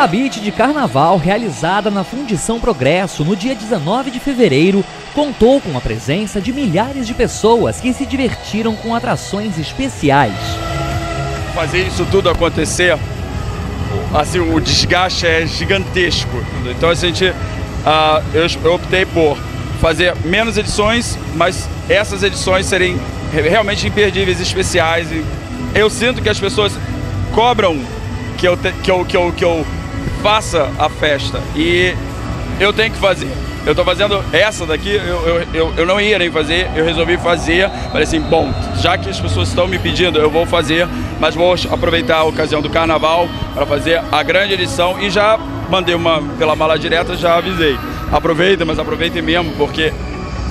A Beat de Carnaval, realizada na Fundição Progresso no dia 19 de fevereiro, contou com a presença de milhares de pessoas que se divertiram com atrações especiais. Fazer isso tudo acontecer, assim, o desgaste é gigantesco. Então a gente, uh, eu, eu optei por fazer menos edições, mas essas edições serem realmente imperdíveis, especiais. Eu sinto que as pessoas cobram que eu, que eu, que eu, que eu faça a festa. E eu tenho que fazer. Eu tô fazendo essa daqui, eu, eu, eu, não ia nem fazer, eu resolvi fazer. Falei assim, bom, já que as pessoas estão me pedindo, eu vou fazer, mas vou aproveitar a ocasião do carnaval para fazer a grande edição e já mandei uma pela mala direta, já avisei. Aproveita, mas aproveitem mesmo, porque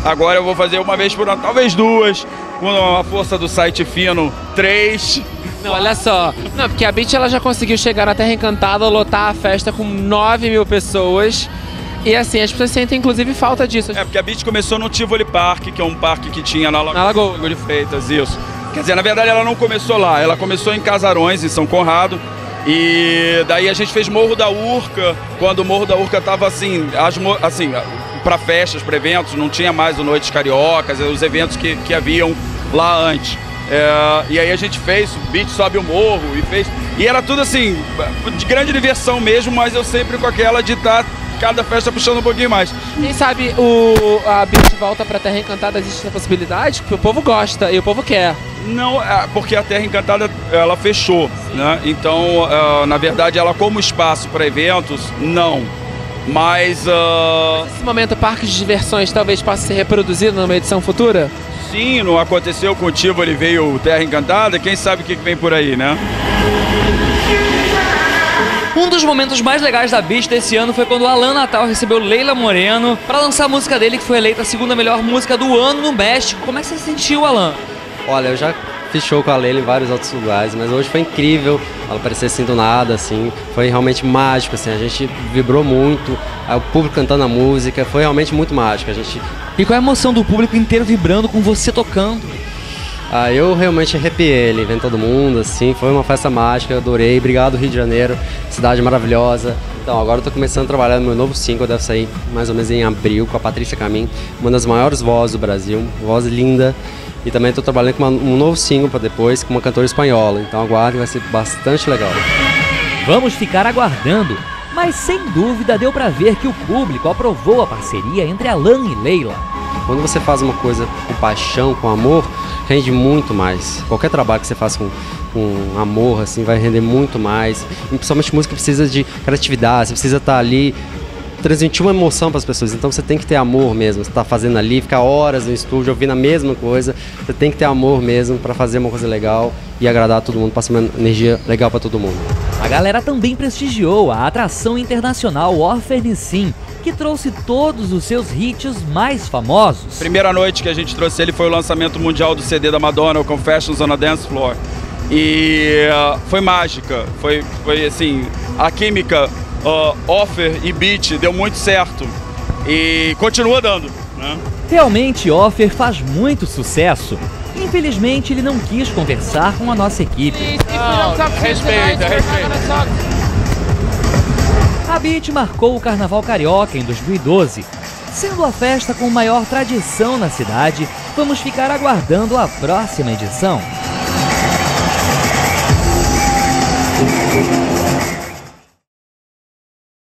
agora eu vou fazer uma vez por ano, talvez duas, com a força do site fino, três. Não, olha só. Não, porque a Beat ela já conseguiu chegar na Terra Encantada, lotar a festa com 9 mil pessoas. E assim, as pessoas sentem inclusive falta disso. É, porque a Beat começou no Tivoli Park, que é um parque que tinha na, na Lagoa de Freitas, isso. Quer dizer, na verdade ela não começou lá, ela começou em Casarões, em São Conrado. E daí a gente fez Morro da Urca, quando o Morro da Urca tava assim, as, assim para festas, para eventos, não tinha mais o Noites Cariocas, os eventos que, que haviam lá antes. É, e aí a gente fez, o beat sobe o morro e fez. E era tudo assim, de grande diversão mesmo, mas eu sempre com aquela de estar tá cada festa puxando um pouquinho mais. Quem sabe o, a Beat volta pra Terra Encantada, existe essa possibilidade? Que o povo gosta e o povo quer. Não, é, porque a Terra Encantada ela fechou, né? Então, uh, na verdade, ela como espaço para eventos, não. Mas. Uh... Nesse momento, parques de diversões talvez possa ser reproduzido numa edição futura? Sim, não aconteceu contigo, ele veio Terra Encantada, quem sabe o que vem por aí, né? Um dos momentos mais legais da Beat desse ano foi quando o Alan Natal recebeu Leila Moreno para lançar a música dele, que foi eleita a segunda melhor música do ano no México. Como é que você sentiu, Alan? Olha, eu já fiz show com a Leila em vários outros lugares, mas hoje foi incrível. Ela aparecer assim do nada, assim, foi realmente mágico, assim, a gente vibrou muito, o público cantando a música, foi realmente muito mágico. A gente... E qual é a emoção do público inteiro vibrando com você tocando? Ah, eu realmente arrepiei ele, vendo todo mundo, assim, foi uma festa mágica, eu adorei. Obrigado, Rio de Janeiro, cidade maravilhosa. Então, agora eu tô começando a trabalhar no meu novo single, deve sair mais ou menos em abril, com a Patrícia Camin, uma das maiores vozes do Brasil, voz linda. E também estou trabalhando com uma, um novo single para depois, com uma cantora espanhola. Então aguarde, vai ser bastante legal. Vamos ficar aguardando. Mas sem dúvida deu para ver que o público aprovou a parceria entre Alan e Leila. Quando você faz uma coisa com paixão, com amor, rende muito mais. Qualquer trabalho que você faça com, com amor, assim, vai render muito mais. E principalmente música precisa de criatividade, você precisa estar ali transmitir uma emoção para as pessoas. Então você tem que ter amor mesmo. Você está fazendo ali, ficar horas no estúdio ouvindo a mesma coisa. Você tem que ter amor mesmo para fazer uma coisa legal e agradar todo mundo, passar uma energia legal para todo mundo. A galera também prestigiou a atração internacional Orphanissim, que trouxe todos os seus hits mais famosos. Primeira noite que a gente trouxe ele foi o lançamento mundial do CD da Madonna, o Confessions on a Dance Floor. E uh, foi mágica, foi, foi assim, a química uh, Offer e Beat deu muito certo e continua dando. Né? Realmente, Offer faz muito sucesso. Infelizmente, ele não quis conversar com a nossa equipe. respeita, respeita. A Beat marcou o Carnaval Carioca em 2012. Sendo a festa com maior tradição na cidade, vamos ficar aguardando a próxima edição.